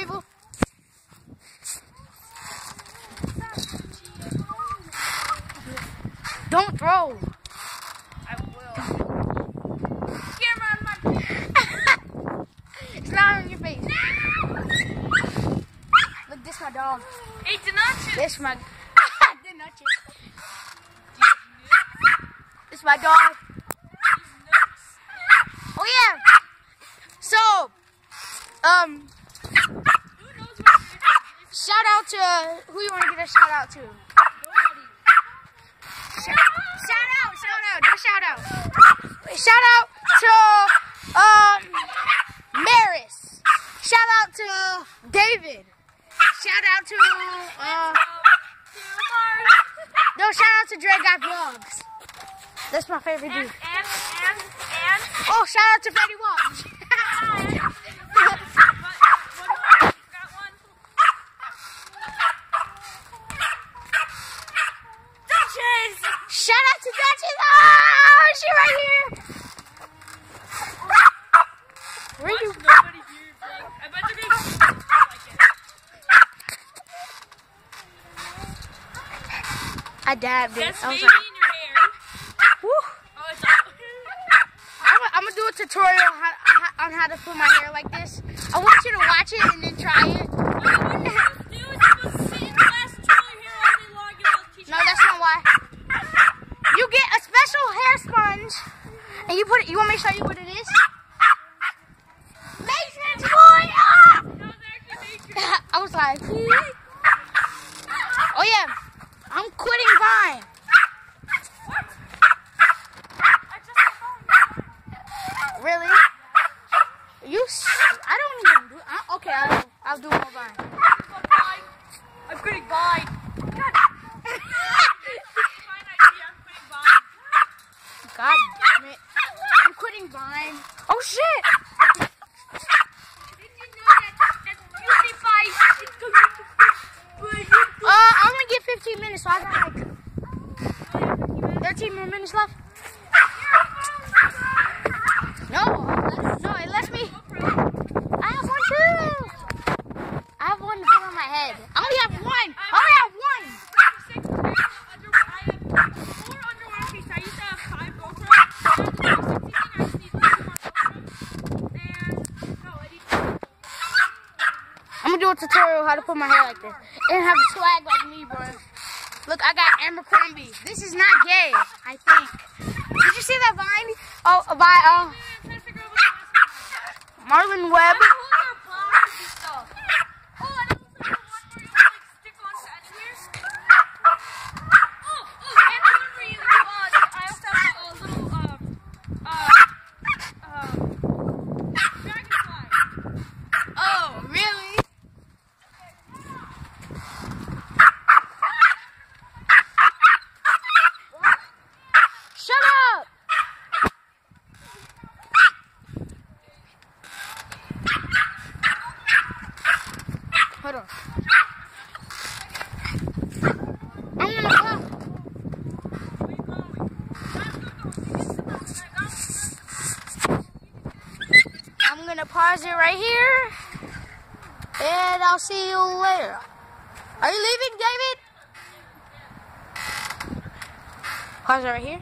People. Don't throw. I will. Get my face. it's not on your face. No! Look, this my dog. This my. This my dog. Who you want to get a shout out to? Shout, shout out, shout out, do a shout out. Shout out to um Maris. Shout out to David. Shout out to uh no shout out to Dre Guy Vlogs. That's my favorite And, dude. and, and, and. Oh, shout out to Freddie Watch. Got one. Duchess! shout to Oh, she right here. Where you? Nobody here, bro. I bet they're gonna like. I dabbed it. That's I was baby like, in your hair. whew. Oh, it's. I'm, I'm gonna do a tutorial on how, how- on how to put my hair like this. I want you to watch it and then try it. What you supposed to do is you're supposed to sit in class and twirl your hair all day long and they'll teach No, you. that's not why. You get a special hair sponge, and you put it. You want me to show you what it is? Mason's boy. Ah! I was like, oh yeah, I'm quitting Vine. Really? You? I don't even do. I, okay, I'll, I'll do more Vine. I'm quitting Vine. God. Fine idea. I'm quitting Vine. God damn it! I'm quitting Vine. Oh shit! Did you know that that PewDiePie is going to Uh, I'm gonna get 15 minutes, so I got like 13 more minutes left. No, no, it left me. I have one too. I have one to put on my head. I only have one. I only have one. I'm gonna do a tutorial how to put my hair like this and have a swag like me, bro. Look, I got Abercrombie. This is not gay, I think. Did you see that vine? Oh, by uh, Marlon Webb. Hold on. I'm gonna. I'm gonna pause it right here. And I'll see you later. Are you leaving, David? Pause it right here.